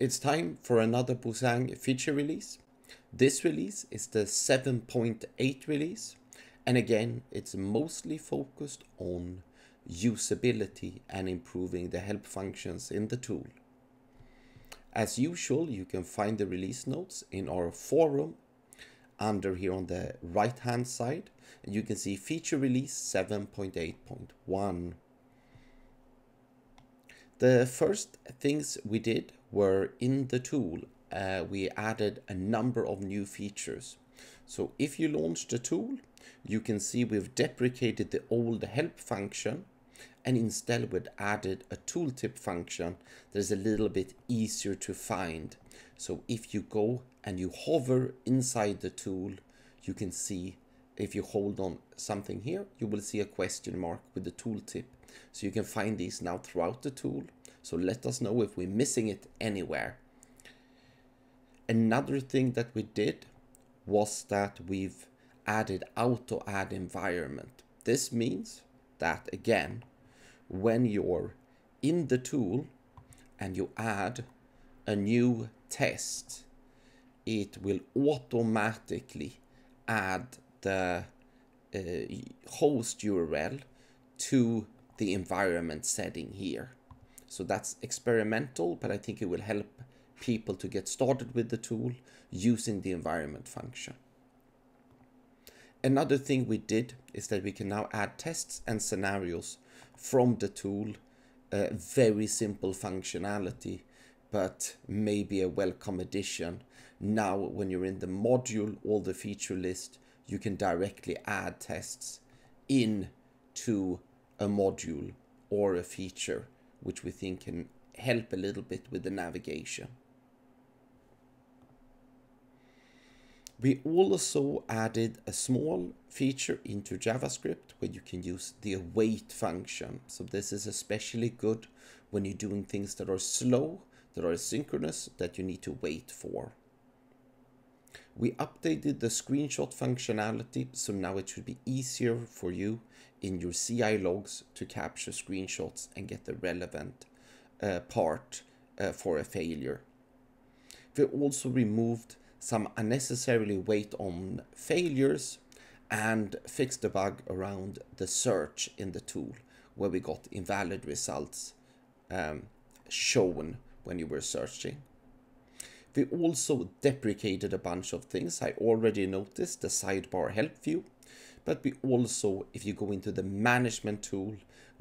It's time for another Boozang feature release. This release is the 7.8 release, and again, it's mostly focused on usability and improving the help functions in the tool. As usual, you can find the release notes in our forum under here on the right hand side, and you can see feature release 7.8.1. The first things we did were in the tool, uh, we added a number of new features. So if you launch the tool, you can see we've deprecated the old help function and instead we've added a tooltip function that is a little bit easier to find. So if you go and you hover inside the tool, you can see if you hold on something here, you will see a question mark with the tooltip. So you can find these now throughout the tool. So let us know if we're missing it anywhere. Another thing that we did was that we've added auto add environment. This means that again, when you're in the tool and you add a new test, it will automatically add the uh, host URL to the environment setting here. So that's experimental, but I think it will help people to get started with the tool using the environment function. Another thing we did is that we can now add tests and scenarios from the tool. Uh, very simple functionality, but maybe a welcome addition. Now, when you're in the module or the feature list, you can directly add tests in to a module or a feature, which we think can help a little bit with the navigation. We also added a small feature into JavaScript where you can use the await function. So this is especially good when you're doing things that are slow, that are synchronous, that you need to wait for. We updated the screenshot functionality, so now it should be easier for you in your CI logs to capture screenshots and get the relevant uh, part uh, for a failure. We also removed some unnecessarily wait on failures and fixed the bug around the search in the tool where we got invalid results um, shown when you were searching. We also deprecated a bunch of things. I already noticed the sidebar help view, but we also, if you go into the management tool,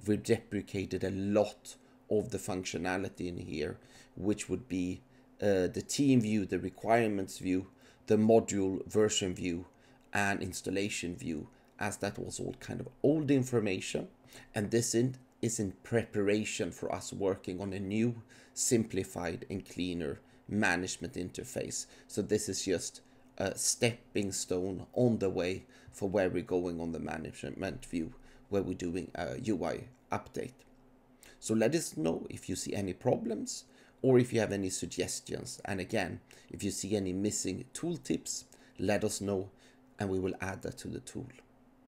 we deprecated a lot of the functionality in here, which would be uh, the team view, the requirements view, the module version view, and installation view, as that was all kind of old information. And this in, is in preparation for us working on a new, simplified, and cleaner management interface. So this is just a stepping stone on the way for where we're going on the management view, where we're doing a UI update. So let us know if you see any problems or if you have any suggestions. And again, if you see any missing tooltips, let us know and we will add that to the tool.